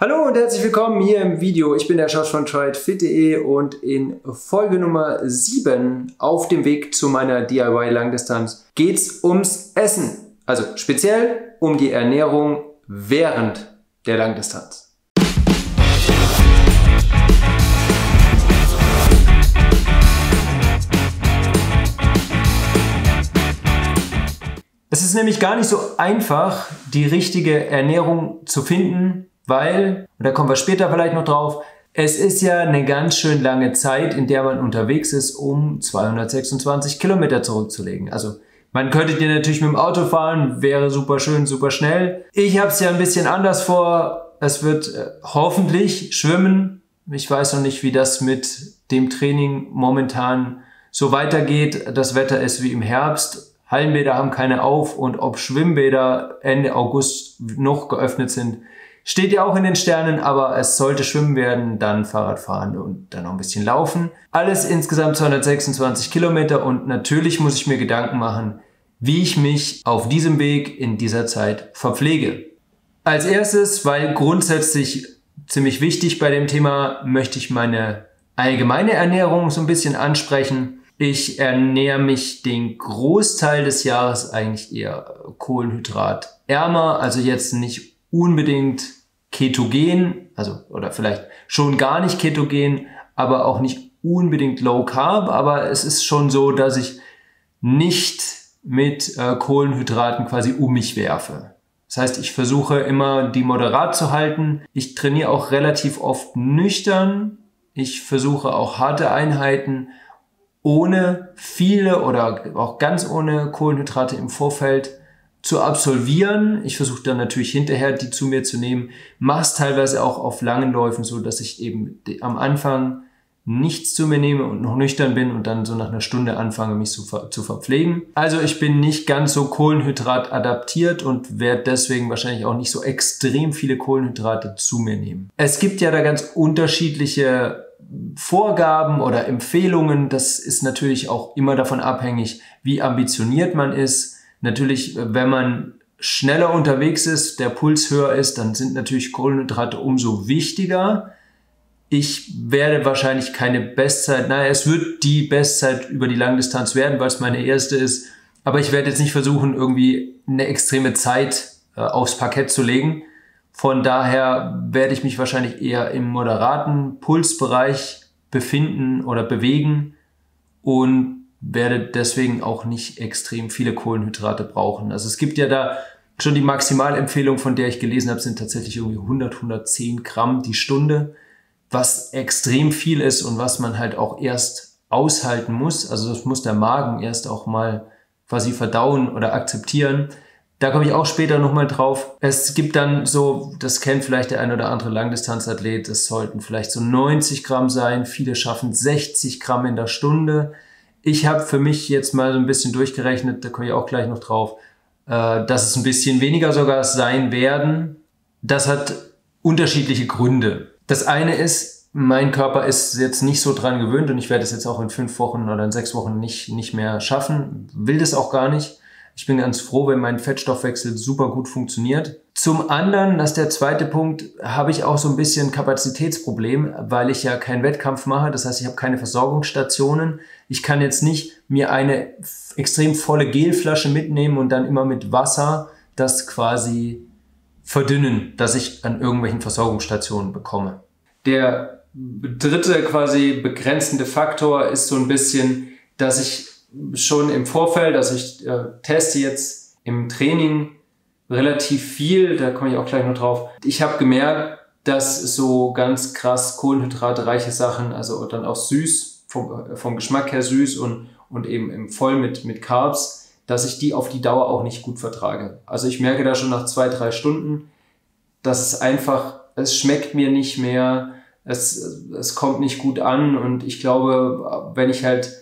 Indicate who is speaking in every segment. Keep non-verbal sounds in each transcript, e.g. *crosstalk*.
Speaker 1: Hallo und herzlich willkommen hier im Video. Ich bin der Schorsch von TryItFit.de und in Folge Nummer 7 auf dem Weg zu meiner DIY Langdistanz geht's ums Essen. Also speziell um die Ernährung während der Langdistanz. Es ist nämlich gar nicht so einfach, die richtige Ernährung zu finden, weil, und da kommen wir später vielleicht noch drauf, es ist ja eine ganz schön lange Zeit, in der man unterwegs ist, um 226 Kilometer zurückzulegen. Also man könnte dir natürlich mit dem Auto fahren, wäre super schön, super schnell. Ich habe es ja ein bisschen anders vor. Es wird äh, hoffentlich schwimmen. Ich weiß noch nicht, wie das mit dem Training momentan so weitergeht. Das Wetter ist wie im Herbst. Hallenbäder haben keine auf und ob Schwimmbäder Ende August noch geöffnet sind, Steht ja auch in den Sternen, aber es sollte schwimmen werden, dann Fahrrad fahren und dann noch ein bisschen laufen. Alles insgesamt 226 Kilometer und natürlich muss ich mir Gedanken machen, wie ich mich auf diesem Weg in dieser Zeit verpflege. Als erstes, weil grundsätzlich ziemlich wichtig bei dem Thema, möchte ich meine allgemeine Ernährung so ein bisschen ansprechen. Ich ernähre mich den Großteil des Jahres eigentlich eher kohlenhydratärmer, also jetzt nicht unbedingt ketogen, also oder vielleicht schon gar nicht ketogen, aber auch nicht unbedingt low carb, aber es ist schon so, dass ich nicht mit äh, Kohlenhydraten quasi um mich werfe. Das heißt, ich versuche immer die moderat zu halten. Ich trainiere auch relativ oft nüchtern. Ich versuche auch harte Einheiten ohne viele oder auch ganz ohne Kohlenhydrate im Vorfeld zu absolvieren. Ich versuche dann natürlich hinterher die zu mir zu nehmen. Mach's teilweise auch auf langen Läufen so, dass ich eben am Anfang nichts zu mir nehme und noch nüchtern bin und dann so nach einer Stunde anfange, mich zu, ver zu verpflegen. Also ich bin nicht ganz so Kohlenhydrat adaptiert und werde deswegen wahrscheinlich auch nicht so extrem viele Kohlenhydrate zu mir nehmen. Es gibt ja da ganz unterschiedliche Vorgaben oder Empfehlungen. Das ist natürlich auch immer davon abhängig, wie ambitioniert man ist Natürlich, wenn man schneller unterwegs ist, der Puls höher ist, dann sind natürlich Kohlenhydrate umso wichtiger. Ich werde wahrscheinlich keine Bestzeit, naja, es wird die Bestzeit über die Langdistanz werden, weil es meine erste ist. Aber ich werde jetzt nicht versuchen, irgendwie eine extreme Zeit äh, aufs Parkett zu legen. Von daher werde ich mich wahrscheinlich eher im moderaten Pulsbereich befinden oder bewegen und werde deswegen auch nicht extrem viele Kohlenhydrate brauchen. Also es gibt ja da schon die Maximalempfehlung, von der ich gelesen habe, sind tatsächlich irgendwie 100, 110 Gramm die Stunde, was extrem viel ist und was man halt auch erst aushalten muss. Also das muss der Magen erst auch mal quasi verdauen oder akzeptieren. Da komme ich auch später nochmal drauf. Es gibt dann so, das kennt vielleicht der ein oder andere Langdistanzathlet, das sollten vielleicht so 90 Gramm sein. Viele schaffen 60 Gramm in der Stunde. Ich habe für mich jetzt mal so ein bisschen durchgerechnet, da komme ich auch gleich noch drauf, äh, dass es ein bisschen weniger sogar sein werden. Das hat unterschiedliche Gründe. Das eine ist, mein Körper ist jetzt nicht so dran gewöhnt und ich werde es jetzt auch in fünf Wochen oder in sechs Wochen nicht, nicht mehr schaffen. Will das auch gar nicht. Ich bin ganz froh, wenn mein Fettstoffwechsel super gut funktioniert. Zum anderen, das ist der zweite Punkt, habe ich auch so ein bisschen Kapazitätsproblem, weil ich ja keinen Wettkampf mache. Das heißt, ich habe keine Versorgungsstationen. Ich kann jetzt nicht mir eine extrem volle Gelflasche mitnehmen und dann immer mit Wasser das quasi verdünnen, dass ich an irgendwelchen Versorgungsstationen bekomme. Der dritte quasi begrenzende Faktor ist so ein bisschen, dass ich schon im Vorfeld, also ich äh, teste jetzt im Training relativ viel, da komme ich auch gleich noch drauf. Ich habe gemerkt, dass so ganz krass kohlenhydratreiche Sachen, also dann auch süß, vom, vom Geschmack her süß und, und eben voll mit, mit Carbs, dass ich die auf die Dauer auch nicht gut vertrage. Also ich merke da schon nach zwei, drei Stunden, dass es einfach, es schmeckt mir nicht mehr, es, es kommt nicht gut an und ich glaube, wenn ich halt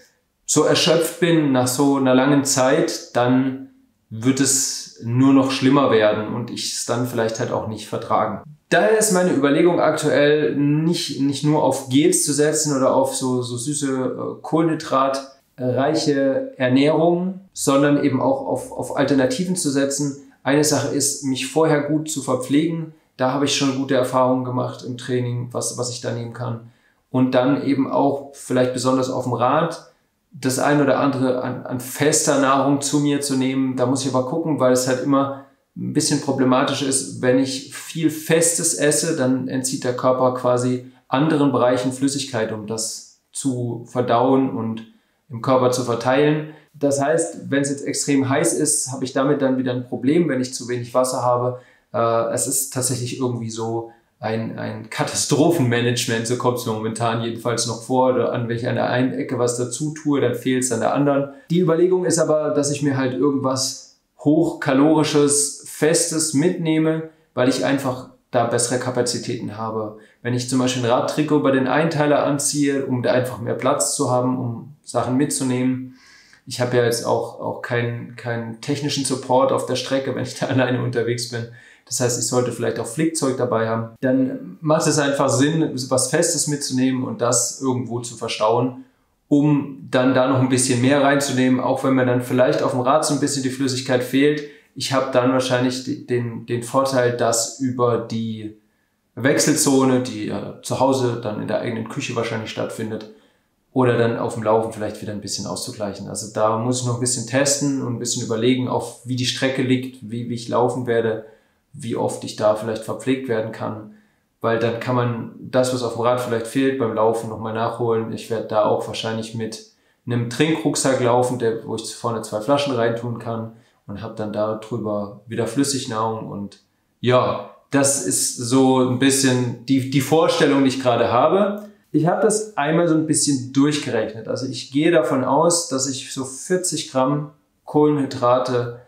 Speaker 1: so erschöpft bin nach so einer langen Zeit, dann wird es nur noch schlimmer werden und ich es dann vielleicht halt auch nicht vertragen. Daher ist meine Überlegung aktuell nicht, nicht nur auf Gels zu setzen oder auf so, so süße äh, kohlenhydratreiche Ernährung, sondern eben auch auf, auf Alternativen zu setzen. Eine Sache ist, mich vorher gut zu verpflegen. Da habe ich schon gute Erfahrungen gemacht im Training, was, was ich da nehmen kann. Und dann eben auch vielleicht besonders auf dem Rad das ein oder andere an, an fester Nahrung zu mir zu nehmen. Da muss ich aber gucken, weil es halt immer ein bisschen problematisch ist, wenn ich viel Festes esse, dann entzieht der Körper quasi anderen Bereichen Flüssigkeit, um das zu verdauen und im Körper zu verteilen. Das heißt, wenn es jetzt extrem heiß ist, habe ich damit dann wieder ein Problem, wenn ich zu wenig Wasser habe. Äh, es ist tatsächlich irgendwie so ein, ein Katastrophenmanagement, so kommt es mir momentan jedenfalls noch vor, oder an welcher an der einen Ecke was dazu tue, dann fehlt es an der anderen. Die Überlegung ist aber, dass ich mir halt irgendwas hochkalorisches, festes mitnehme, weil ich einfach da bessere Kapazitäten habe. Wenn ich zum Beispiel ein Radtrikot bei den Einteiler anziehe, um da einfach mehr Platz zu haben, um Sachen mitzunehmen. Ich habe ja jetzt auch, auch keinen, keinen technischen Support auf der Strecke, wenn ich da *laughs* alleine unterwegs bin. Das heißt, ich sollte vielleicht auch Flickzeug dabei haben. Dann macht es einfach Sinn, was Festes mitzunehmen und das irgendwo zu verstauen, um dann da noch ein bisschen mehr reinzunehmen, auch wenn mir dann vielleicht auf dem Rad so ein bisschen die Flüssigkeit fehlt. Ich habe dann wahrscheinlich den, den Vorteil, dass über die Wechselzone, die äh, zu Hause dann in der eigenen Küche wahrscheinlich stattfindet, oder dann auf dem Laufen vielleicht wieder ein bisschen auszugleichen. Also da muss ich noch ein bisschen testen und ein bisschen überlegen, auf wie die Strecke liegt, wie, wie ich laufen werde wie oft ich da vielleicht verpflegt werden kann. Weil dann kann man das, was auf dem Rad vielleicht fehlt, beim Laufen nochmal nachholen. Ich werde da auch wahrscheinlich mit einem Trinkrucksack laufen, der, wo ich vorne zwei Flaschen reintun kann und habe dann da drüber wieder Flüssignahrung und ja, das ist so ein bisschen die, die Vorstellung, die ich gerade habe. Ich habe das einmal so ein bisschen durchgerechnet. Also ich gehe davon aus, dass ich so 40 Gramm Kohlenhydrate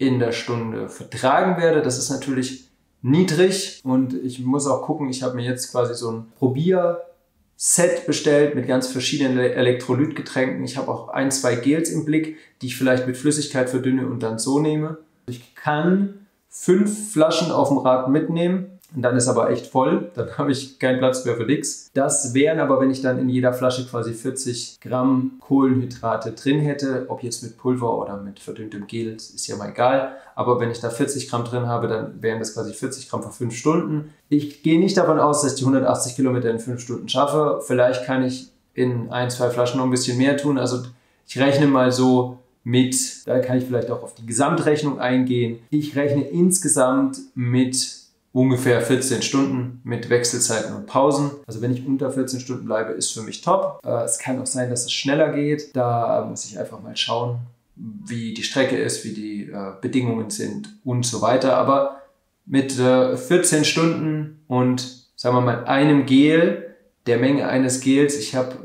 Speaker 1: in der Stunde vertragen werde. Das ist natürlich niedrig und ich muss auch gucken, ich habe mir jetzt quasi so ein Probier-Set bestellt mit ganz verschiedenen Elektrolytgetränken. Ich habe auch ein, zwei Gels im Blick, die ich vielleicht mit Flüssigkeit verdünne und dann so nehme. Ich kann fünf Flaschen auf dem Rad mitnehmen und dann ist aber echt voll, dann *laughs* habe ich keinen Platz mehr für nix. Das wären aber, wenn ich dann in jeder Flasche quasi 40 Gramm Kohlenhydrate drin hätte, ob jetzt mit Pulver oder mit verdünntem Gel, ist ja mal egal. Aber wenn ich da 40 Gramm drin habe, dann wären das quasi 40 Gramm für 5 Stunden. Ich gehe nicht davon aus, dass ich die 180 Kilometer in 5 Stunden schaffe. Vielleicht kann ich in ein, zwei Flaschen noch ein bisschen mehr tun. Also ich rechne mal so mit, da kann ich vielleicht auch auf die Gesamtrechnung eingehen. Ich rechne insgesamt mit ungefähr 14 Stunden mit Wechselzeiten und Pausen. Also wenn ich unter 14 Stunden bleibe, ist für mich top. Äh, es kann auch sein, dass es schneller geht. Da muss ich einfach mal schauen, wie die Strecke ist, wie die äh, Bedingungen sind und so weiter. Aber mit 14 äh, Stunden und sagen wir mal einem Gel, der Menge eines Gels, ich habe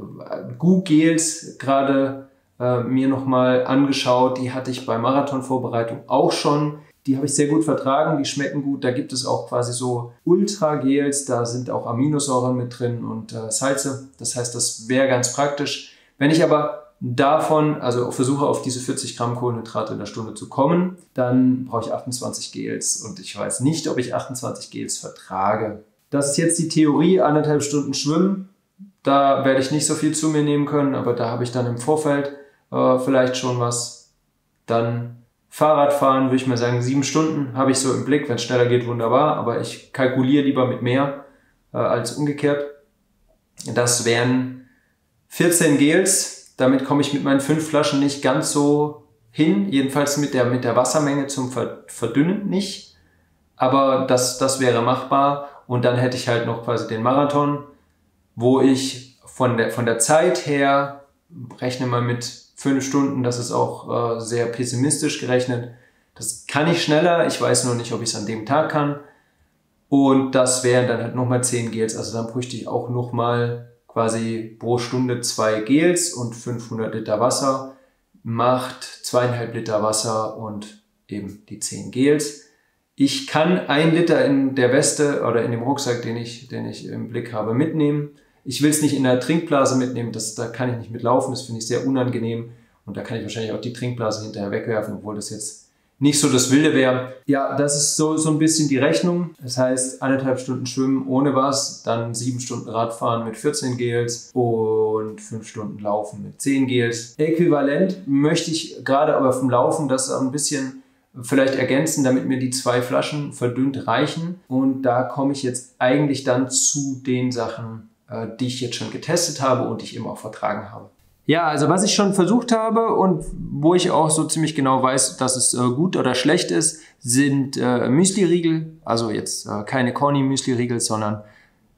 Speaker 1: Gu-Gels gerade mir nochmal angeschaut, die hatte ich bei Marathonvorbereitung auch schon die habe ich sehr gut vertragen, die schmecken gut. Da gibt es auch quasi so Ultra-Gels, da sind auch Aminosäuren mit drin und äh, Salze. Das heißt, das wäre ganz praktisch. Wenn ich aber davon, also versuche auf diese 40 Gramm Kohlenhydrate in der Stunde zu kommen, dann brauche ich 28 Gels und ich weiß nicht, ob ich 28 Gels vertrage. Das ist jetzt die Theorie, anderthalb Stunden schwimmen. Da werde ich nicht so viel zu mir nehmen können, aber da habe ich dann im Vorfeld äh, vielleicht schon was. Dann Fahrradfahren würde ich mal sagen, sieben Stunden habe ich so im Blick. Wenn es schneller geht, wunderbar. Aber ich kalkuliere lieber mit mehr äh, als umgekehrt. Das wären 14 Gels. Damit komme ich mit meinen fünf Flaschen nicht ganz so hin. Jedenfalls mit der, mit der Wassermenge zum Verdünnen nicht. Aber das, das wäre machbar. Und dann hätte ich halt noch quasi den Marathon, wo ich von der, von der Zeit her, rechne mal mit fünf Stunden, das ist auch äh, sehr pessimistisch gerechnet. Das kann ich schneller, ich weiß nur nicht, ob ich es an dem Tag kann. Und das wären dann halt nochmal zehn Gels, also dann bräuchte ich auch nochmal quasi pro Stunde zwei Gels und 500 Liter Wasser, macht zweieinhalb Liter Wasser und eben die zehn Gels. Ich kann ein Liter in der Weste oder in dem Rucksack, den ich, den ich im Blick habe, mitnehmen. Ich will es nicht in der Trinkblase mitnehmen, das, da kann ich nicht mitlaufen, das finde ich sehr unangenehm. Und da kann ich wahrscheinlich auch die Trinkblase hinterher wegwerfen, obwohl das jetzt nicht so das Wilde wäre. Ja, das ist so, so ein bisschen die Rechnung. Das heißt, eineinhalb Stunden schwimmen ohne was, dann sieben Stunden Radfahren mit 14 Gels und fünf Stunden Laufen mit 10 Gels. Äquivalent möchte ich gerade aber vom Laufen das ein bisschen vielleicht ergänzen, damit mir die zwei Flaschen verdünnt reichen. Und da komme ich jetzt eigentlich dann zu den Sachen, die ich jetzt schon getestet habe und die ich eben auch vertragen habe. Ja, also was ich schon versucht habe und wo ich auch so ziemlich genau weiß, dass es äh, gut oder schlecht ist, sind äh, Müsli-Riegel. Also jetzt äh, keine Corny-Müsli-Riegel, sondern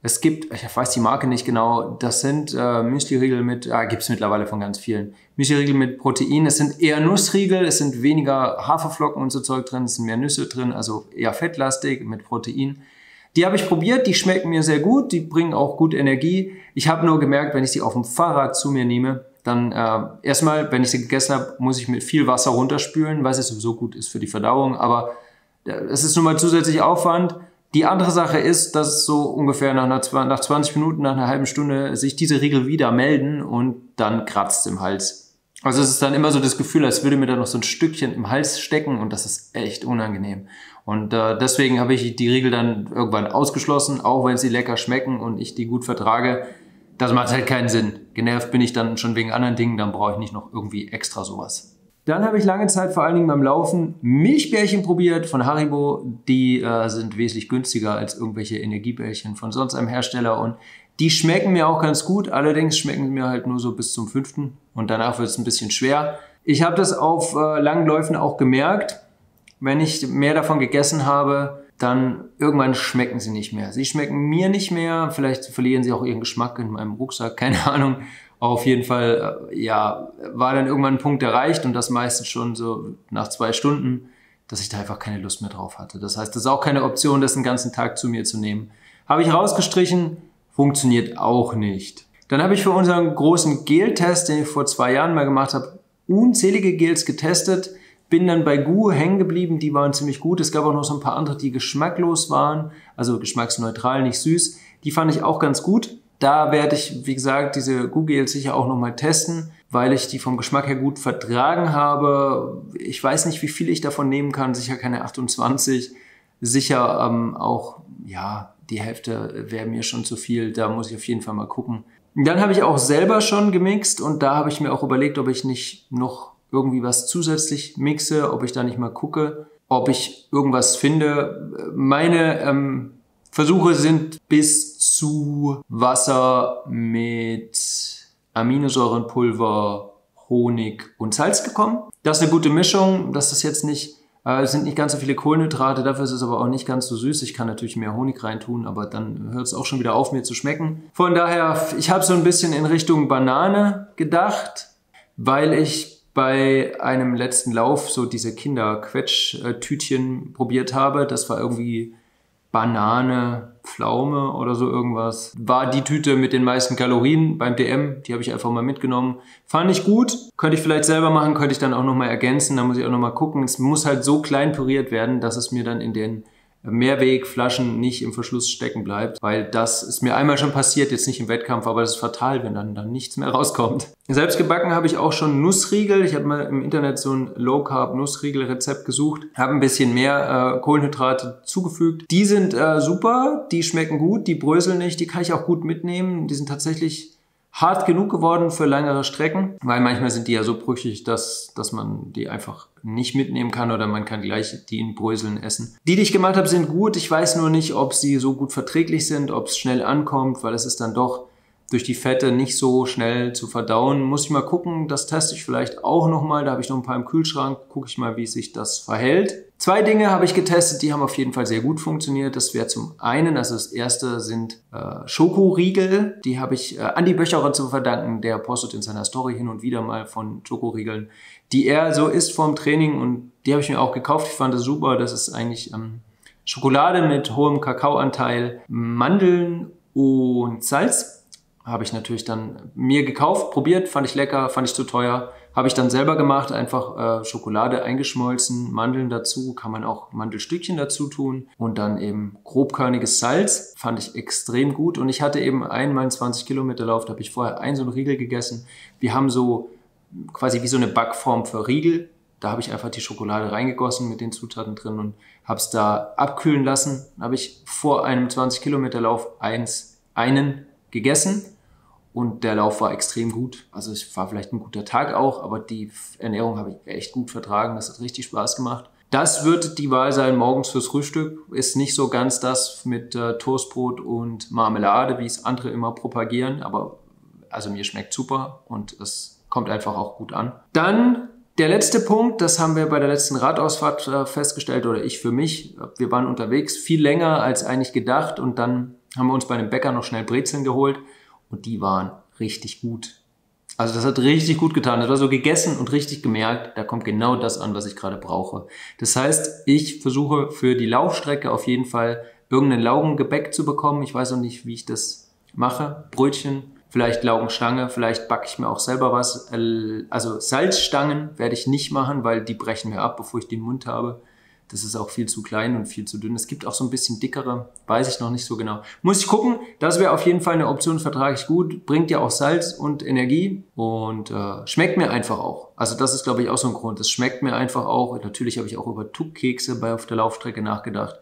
Speaker 1: es gibt, ich weiß die Marke nicht genau, das sind äh, Müsli-Riegel mit, ah, gibt es mittlerweile von ganz vielen. Müsli-Riegel mit Protein, es sind eher Nussriegel, es sind weniger Haferflocken und so Zeug drin, es sind mehr Nüsse drin, also eher fettlastig mit Protein. Die habe ich probiert, die schmecken mir sehr gut, die bringen auch gut Energie. Ich habe nur gemerkt, wenn ich sie auf dem Fahrrad zu mir nehme, dann äh, erstmal, wenn ich sie gegessen habe, muss ich mit viel Wasser runterspülen, weil es sowieso gut ist für die Verdauung, aber äh, es ist nun mal zusätzlich Aufwand. Die andere Sache ist, dass so ungefähr nach, einer, nach 20 Minuten, nach einer halben Stunde sich diese Riegel wieder melden und dann kratzt im Hals. Also es ist dann immer so das Gefühl, als würde mir da noch so ein Stückchen im Hals stecken und das ist echt unangenehm. Und äh, deswegen habe ich die Riegel dann irgendwann ausgeschlossen, auch wenn sie lecker schmecken und ich die gut vertrage. Das macht halt keinen Sinn. Genervt bin ich dann schon wegen anderen Dingen, dann brauche ich nicht noch irgendwie extra sowas. Dann habe ich lange Zeit vor allen Dingen beim Laufen Milchbärchen probiert von Haribo. Die äh, sind wesentlich günstiger als irgendwelche Energiebärchen von sonst einem Hersteller und die schmecken mir auch ganz gut. Allerdings schmecken sie mir halt nur so bis zum fünften und danach wird es ein bisschen schwer. Ich habe das auf äh, langen Läufen auch gemerkt. Wenn ich mehr davon gegessen habe, dann irgendwann schmecken sie nicht mehr. Sie schmecken mir nicht mehr. Vielleicht verlieren sie auch ihren Geschmack in meinem Rucksack, *laughs* keine Ahnung. Auf jeden Fall, äh, ja, war dann irgendwann ein Punkt erreicht und das meistens schon so nach zwei Stunden, dass ich da einfach keine Lust mehr drauf hatte. Das heißt, das ist auch keine Option, das den ganzen Tag zu mir zu nehmen. Habe ich rausgestrichen, funktioniert auch nicht. Dann habe ich für unseren großen Gel-Test, den ich vor zwei Jahren mal gemacht habe, unzählige Gels getestet. Bin dann bei Gu hängen geblieben, die waren ziemlich gut. Es gab auch noch so ein paar andere, die geschmacklos waren, also geschmacksneutral, nicht süß. Die fand ich auch ganz gut. Da werde ich, wie gesagt, diese Google sicher auch nochmal testen, weil ich die vom Geschmack her gut vertragen habe. Ich weiß nicht, wie viel ich davon nehmen kann, sicher keine 28. Sicher ähm, auch, ja, die Hälfte wäre mir schon zu viel. Da muss ich auf jeden Fall mal gucken. Dann habe ich auch selber schon gemixt und da habe ich mir auch überlegt, ob ich nicht noch irgendwie was zusätzlich mixe, ob ich da nicht mal gucke, ob ich irgendwas finde. Meine ähm, Versuche sind bis zu Wasser mit Aminosäurenpulver, Honig und Salz gekommen. Das ist eine gute Mischung. Das ist jetzt nicht, äh, sind nicht ganz so viele Kohlenhydrate, dafür ist es aber auch nicht ganz so süß. Ich kann natürlich mehr Honig reintun, aber dann hört es auch schon wieder auf, mir zu schmecken. Von daher, ich habe so ein bisschen in Richtung Banane gedacht, weil ich bei einem letzten Lauf so diese Kinderquetsch-Tütchen probiert habe. Das war irgendwie Banane, Pflaume oder so irgendwas. War die Tüte mit den meisten Kalorien beim DM, die habe ich einfach mal mitgenommen. Fand ich gut, könnte ich vielleicht selber machen, könnte ich dann auch nochmal ergänzen, da muss ich auch nochmal gucken. Es muss halt so klein püriert werden, dass es mir dann in den Mehrwegflaschen nicht im Verschluss stecken bleibt, weil das ist mir einmal schon passiert, jetzt nicht im Wettkampf, aber das ist fatal, wenn dann, dann nichts mehr rauskommt. Selbst gebacken habe ich auch schon Nussriegel. Ich habe mal im Internet so ein Low Carb Nussriegel Rezept gesucht, habe ein bisschen mehr äh, Kohlenhydrate zugefügt. Die sind äh, super, die schmecken gut, die bröseln nicht, die kann ich auch gut mitnehmen. Die sind tatsächlich hart genug geworden für längere Strecken, weil manchmal sind die ja so brüchig, dass, dass man die einfach nicht mitnehmen kann oder man kann gleich die in Bröseln essen. Die, die ich gemacht habe, sind gut. Ich weiß nur nicht, ob sie so gut verträglich sind, ob es schnell ankommt, weil es ist dann doch durch die Fette nicht so schnell zu verdauen. Muss ich mal gucken, das teste ich vielleicht auch nochmal. Da habe ich noch ein paar im Kühlschrank. Gucke ich mal, wie sich das verhält. Zwei Dinge habe ich getestet, die haben auf jeden Fall sehr gut funktioniert. Das wäre zum einen, also das erste sind äh, Schokoriegel. Die habe ich äh, Andi Böcherer zu verdanken. Der postet in seiner Story hin und wieder mal von Schokoriegeln, die er so isst vorm Training und die habe ich mir auch gekauft. Ich fand das super. Das ist eigentlich ähm, Schokolade mit hohem Kakaoanteil, Mandeln und Salz habe ich natürlich dann mir gekauft, probiert, fand ich lecker, fand ich zu teuer. Habe ich dann selber gemacht, einfach äh, Schokolade eingeschmolzen, Mandeln dazu, kann man auch Mandelstückchen dazu tun und dann eben grobkörniges Salz, fand ich extrem gut. Und ich hatte eben einmal einen 20 Kilometer Lauf, da habe ich vorher ein so ein Riegel gegessen. Wir haben so quasi wie so eine Backform für Riegel. Da habe ich einfach die Schokolade reingegossen mit den Zutaten drin und habe es da abkühlen lassen. Dann habe ich vor einem 20 Kilometer Lauf eins, einen gegessen und der Lauf war extrem gut. Also es war vielleicht ein guter Tag auch, aber die Ernährung habe ich echt gut vertragen. Das hat richtig Spaß gemacht. Das wird die Wahl sein morgens fürs Frühstück. Ist nicht so ganz das mit äh, Toastbrot und Marmelade, wie es andere immer propagieren, aber also mir schmeckt super und es kommt einfach auch gut an. Dann der letzte Punkt, das haben wir bei der letzten Radausfahrt äh, festgestellt oder ich für mich. Wir waren unterwegs viel länger als eigentlich gedacht und dann haben wir uns bei einem Bäcker noch schnell Brezeln geholt und die waren richtig gut. Also das hat richtig gut getan. Das war so gegessen und richtig gemerkt, da kommt genau das an, was ich gerade brauche. Das heißt, ich versuche für die Laufstrecke auf jeden Fall irgendein Laugengebäck zu bekommen. Ich weiß noch nicht, wie ich das mache. Brötchen, vielleicht Laugenstange, vielleicht backe ich mir auch selber was. Also Salzstangen werde ich nicht machen, weil die brechen mir ab, bevor ich den Mund habe. Das ist auch viel zu klein und viel zu dünn. Es gibt auch so ein bisschen dickere, weiß ich noch nicht so genau. Muss ich gucken. Das wäre auf jeden Fall eine Option, vertrage ich gut. Bringt ja auch Salz und Energie und äh, schmeckt mir einfach auch. Also das ist, glaube ich, auch so ein Grund. Es schmeckt mir einfach auch. Natürlich habe ich auch über Tuckkekse bei auf der Laufstrecke nachgedacht.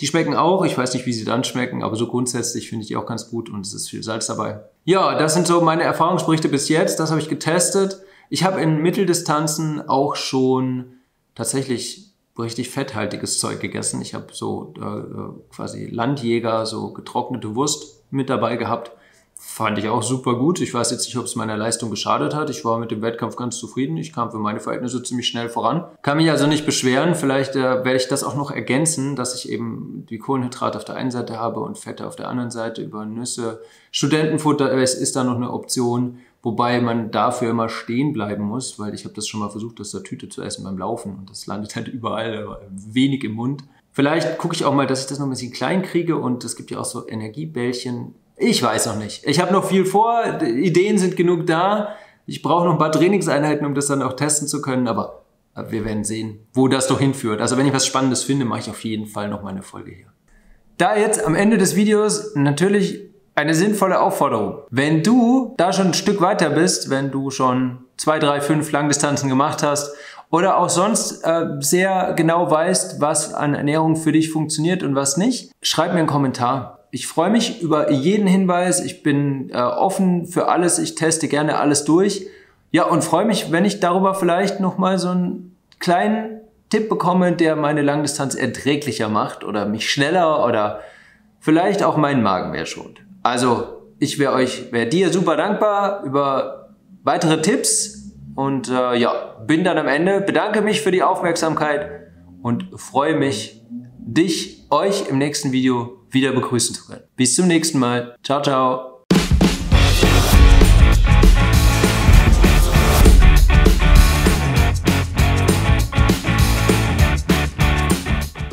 Speaker 1: Die schmecken auch. Ich weiß nicht, wie sie dann schmecken, aber so grundsätzlich finde ich die auch ganz gut und es ist viel Salz dabei. Ja, das sind so meine Erfahrungsberichte bis jetzt. Das habe ich getestet. Ich habe in Mitteldistanzen auch schon tatsächlich richtig fetthaltiges Zeug gegessen. Ich habe so äh, quasi Landjäger, so getrocknete Wurst mit dabei gehabt. Fand ich auch super gut. Ich weiß jetzt nicht, ob es meiner Leistung geschadet hat. Ich war mit dem Wettkampf ganz zufrieden. Ich kam für meine Verhältnisse ziemlich schnell voran. Kann mich also nicht beschweren. Vielleicht äh, werde ich das auch noch ergänzen, dass ich eben die Kohlenhydrate auf der einen Seite habe und Fette auf der anderen Seite über Nüsse. Studentenfutter es ist da noch eine Option. Wobei man dafür immer stehen bleiben muss, weil ich habe das schon mal versucht, aus der Tüte zu essen beim Laufen und das landet halt *laughs* überall, wenig im Mund. Vielleicht gucke ich auch mal, dass ich das noch ein bisschen klein kriege und es gibt ja auch so Energiebällchen. Ich weiß noch nicht. Ich habe noch viel vor, Ideen sind genug da. Ich brauche noch ein paar Trainingseinheiten, um das dann auch testen zu können, aber wir werden sehen, wo das doch hinführt. Also wenn ich was Spannendes finde, mache ich auf jeden Fall noch mal eine Folge hier. Da jetzt am Ende des Videos natürlich eine sinnvolle Aufforderung. Wenn du da schon ein Stück weiter bist, wenn du schon zwei, drei, fünf Langdistanzen gemacht hast oder auch sonst äh, sehr genau weißt, was an Ernährung für dich funktioniert und was nicht, schreib mir einen Kommentar. Ich freue mich über jeden Hinweis. Ich bin äh, offen für alles. Ich teste gerne alles durch. Ja, und freue mich, wenn ich darüber vielleicht nochmal so einen kleinen Tipp bekomme, der meine Langdistanz erträglicher macht oder mich schneller oder vielleicht auch meinen Magen mehr schont. Also ich wäre euch, wäre dir super dankbar über weitere Tipps und äh, ja, bin dann am Ende, bedanke mich für die Aufmerksamkeit und freue mich, dich, euch im nächsten Video wieder begrüßen zu können. Bis zum nächsten Mal. Ciao, ciao.